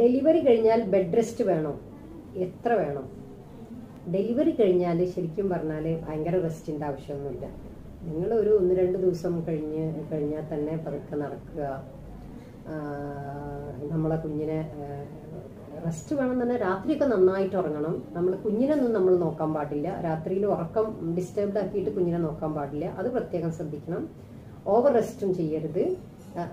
Delivery കഴിഞ്ഞാൽ bed rest വേണോ? എത്ര വേണം? ഡെലിവറി കഴിഞ്ഞാൽ ശരിക്കും പറഞ്ഞാൽ ഭയങ്കര റെസ്റ്റിന്റെ ആവശ്യമൊന്നുമില്ല. നിങ്ങൾ ഒരു ഒന്ന് രണ്ട് ദിവസം കഴിഞ്ഞ് കഴിഞ്ഞാൽ തന്നെ പതുക്കെ നടക്കുക. നമ്മളെ കുഞ്ഞിനെ റെസ്റ്റ് വേണം തന്നെ രാത്രിയൊക്കെ നന്നായിട്ട് ഉറങ്ങണം. നമ്മൾ കുഞ്ഞിനൊന്നും നമ്മൾ നോക്കാൻ പാടില്ല. രാത്രിയിൽ ഉറക്കം ഡിസ്റ്റർബ് ആക്കിയിട്ട് കുഞ്ഞിനെ നോക്കാൻ പാടില്ല. അത് പ്രത്യേകം ശ്രദ്ധിക്കണം. ഓവർ റെസ്റ്റും ചെയ്യരുത്.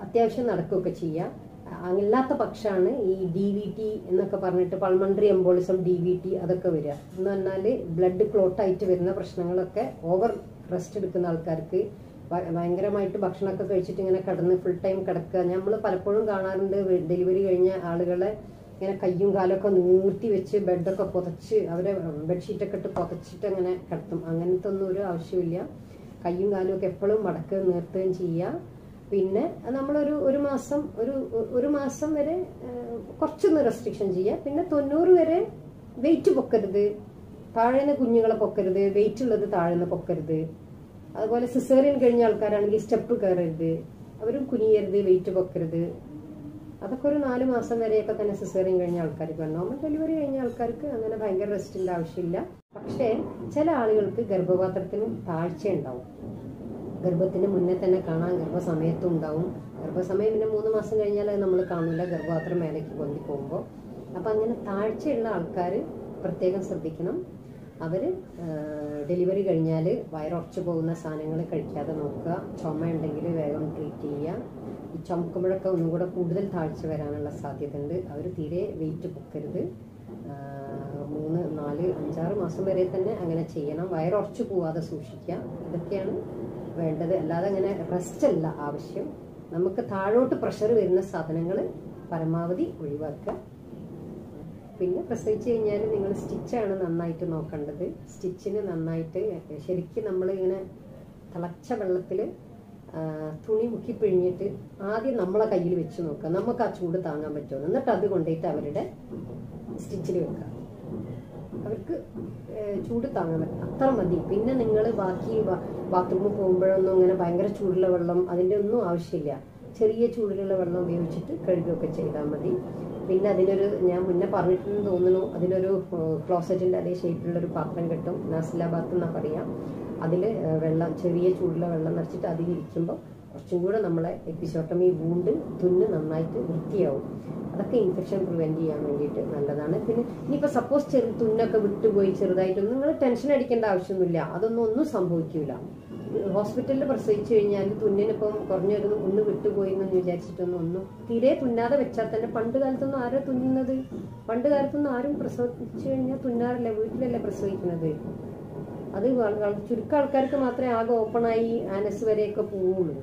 അത്യാവശ്യം നടക്കുകയൊക്കെ ചെയ്യുക അല്ലാത്ത പക്ഷമാണ് ഈ ഡി വി ടി എന്നൊക്കെ പറഞ്ഞിട്ട് pulmonary embolism D V T അതൊക്കെ വരിക. എന്ന് പറഞ്ഞാൽ ബ്ലഡ് ക്ലോട്ടായിട്ട് വരുന്ന പ്രശ്നങ്ങളൊക്കെ ഓവർ റെസ്റ്റ് എടുക്കുന്ന ആൾക്കാർക്ക് ഭയങ്കരമായിട്ട് ഭക്ഷണമൊക്കെ കഴിച്ചിട്ട് ഇങ്ങനെ കിടന്ന് ഫുൾ ടൈം കിടക്കുക. നമ്മൾ പലപ്പോഴും കാണാറുണ്ട് ഡെലിവറി കഴിഞ്ഞ ആളുകളെ ഇങ്ങനെ കയ്യും കാലൊക്കെ നീർത്തി വെച്ച് ബെഡൊക്കെ പുതച്ച് അവരെ ബെഡ്ഷീറ്റൊക്കെ ഇട്ട് പുതച്ചിട്ട് അങ്ങനെ കിടത്തും. അങ്ങനത്തെ ഒന്നും ഒരു ആവശ്യമില്ല കയ്യും കാലും ഒക്കെ എപ്പോഴും മടക്കുകയും നിർത്തുകയും ചെയ്യുക. പിന്നെ നമ്മളൊരു ഒരു മാസം ഒരു ഒരു മാസം വരെ കുറച്ചൊന്ന് റെസ്ട്രിക്ഷൻ ചെയ്യുക പിന്നെ തൊണ്ണൂറ് വരെ വെയിറ്റ് പൊക്കരുത്. താഴ്ന്ന കുഞ്ഞുങ്ങളെ പൊക്കരുത്. വെയിറ്റ് ഉള്ളത് താഴ്ന്ന പൊക്കരുത്. അതുപോലെ സിസേറിയൻ കഴിഞ്ഞ ആൾക്കാരാണെങ്കിൽ സ്റ്റെപ്പ് കയറരുത്. അവരും കുനിയരുത് വെയിറ്റ് പൊക്കരുത്. അതൊക്കെ ഒരു നാല് മാസം വരെയൊക്കെ തന്നെ സിസേറിയൻ കഴിഞ്ഞ ആൾക്കാർക്ക് വേണം. നോർമൽ ഡെലിവറി കഴിഞ്ഞ ആൾക്കാർക്ക് അങ്ങനെ ഭയങ്കര റെസ്റ്റിന്റെ ആവശ്യമില്ല. പക്ഷേ ചില ആളുകൾക്ക് ഗർഭപാത്രത്തിന് താഴ്ച ഉണ്ടാവും ഗർഭത്തിന് മുന്നേ തന്നെ കാണാൻ ഗർഭസമയത്തും ഉണ്ടാവും. ഗർഭസമയം പിന്നെ മൂന്ന് മാസം കഴിഞ്ഞാൽ നമ്മൾ കാണില്ല ഗർഭപാത്രം മേലേക്ക് പൊന്തി പോകുമ്പോൾ അപ്പം അങ്ങനെ താഴ്ചയുള്ള ആൾക്കാർ പ്രത്യേകം ശ്രദ്ധിക്കണം. അവർ ഡെലിവറി കഴിഞ്ഞാൽ വയറുറച്ചു പോകുന്ന സാധനങ്ങൾ കഴിക്കാതെ നോക്കുക. ചുമ ഉണ്ടെങ്കിൽ വേഗം ട്രീറ്റ് ചെയ്യുക. ഈ ചുമക്കുമ്പോഴൊക്കെ ഒന്നും കൂടെ കൂടുതൽ താഴ്ച വരാനുള്ള സാധ്യത ഉണ്ട് അവർ തീരെ വെയിറ്റ് പൊക്കരുത്. മൂന്ന് നാല് അഞ്ചാറ് മാസം വരെ തന്നെ അങ്ങനെ ചെയ്യണം. വയറുറച്ചു പോവാതെ സൂക്ഷിക്കുക. ഇതൊക്കെയാണ് വേണ്ടത്. അല്ലാതെ അങ്ങനെ റെസ്റ്റ് അല്ല ആവശ്യം. നമുക്ക് താഴോട്ട് പ്രഷർ വരുന്ന സാധനങ്ങൾ പരമാവധി ഒഴിവാക്കുക. പിന്നെ പ്രസവിച്ച് കഴിഞ്ഞാൽ നിങ്ങൾ സ്റ്റിച്ചാണ് നന്നായിട്ട് നോക്കേണ്ടത്. സ്റ്റിച്ചിന് നന്നായിട്ട് ശരിക്കും നമ്മൾ ഇങ്ങനെ തിളച്ച വെള്ളത്തിൽ തുണി മുക്കി പിഴിഞ്ഞിട്ട് ആദ്യം നമ്മളെ കയ്യിൽ വെച്ച് നോക്കുക. നമുക്ക് ആ ചൂട് താങ്ങാൻ പറ്റുമോ എന്നിട്ട് അത് കൊണ്ടുപോയിട്ട് അവരുടെ സ്റ്റിച്ചിൽ വെക്കുക. അവർക്ക് ചൂട് പറ്റും അത്ര മതി. പിന്നെ നിങ്ങൾ ബാക്കി ബാത്റൂമിൽ പോകുമ്പോഴൊന്നും അങ്ങനെ ഭയങ്കര ചൂടുള്ള വെള്ളം അതിന്റെ ഒന്നും ആവശ്യമില്ല. ചെറിയ ചൂടിലുള്ള വെള്ളം ഉപയോഗിച്ചിട്ട് കഴുകുകയൊക്കെ ചെയ്താൽ മതി. പിന്നെ അതിനൊരു ഞാൻ മുന്നേ പറഞ്ഞിട്ടുണ്ടെന്ന് തോന്നുന്നു അതിനൊരു ക്ലോസറ്റിന്റെ അതേ ഷേപ്പിലുള്ള ഒരു പാത്രം കിട്ടും നാസില ബാത്ത് എന്നാ പറയാം. അതിൽ വെള്ളം ചെറിയ ചൂടുള്ള വെള്ളം നിറച്ചിട്ട് അതിൽ ഇരിക്കുമ്പോൾ കുറച്ചും കൂടെ നമ്മളെ എപ്പിസോട്ടമി വൂണ്ട് തുന്ന് നന്നായിട്ട് വൃത്തിയാവും. അതൊക്കെ ഇൻഫെക്ഷൻ പ്രിവെന്റ് ചെയ്യാൻ വേണ്ടിയിട്ട് നല്ലതാണ്. പിന്നെ ഇനിയിപ്പോൾ സപ്പോസ് ചെറു തുന്നൊക്കെ വിട്ടുപോയി ചെറുതായിട്ടൊന്നും നിങ്ങൾ ടെൻഷൻ അടിക്കേണ്ട ആവശ്യമൊന്നുമില്ല. അതൊന്നും ഒന്നും സംഭവിക്കില്ല ഹോസ്പിറ്റലിൽ പ്രസവിച്ചു കഴിഞ്ഞാൽ തുന്നിനിപ്പം കുറഞ്ഞൊരു ഒന്ന് വിട്ടുപോയി എന്ന് വിചാരിച്ചിട്ടൊന്നും ഒന്നും തീരെ തുന്നാതെ വെച്ചാൽ തന്നെ പണ്ട് കാലത്തൊന്നും ആരാ തുന്നുന്നത്? പണ്ട് കാലത്തൊന്നും ആരും പ്രസവിച്ചു കഴിഞ്ഞാൽ തുന്നാറില്ല. വീട്ടിലല്ലേ പ്രസവിക്കുന്നത് അത് ചുരുക്കം ആൾക്കാർക്ക് മാത്രമേ ആകെ ഓപ്പണായി ആനസ് വരെയൊക്കെ പോവുള്ളൂ.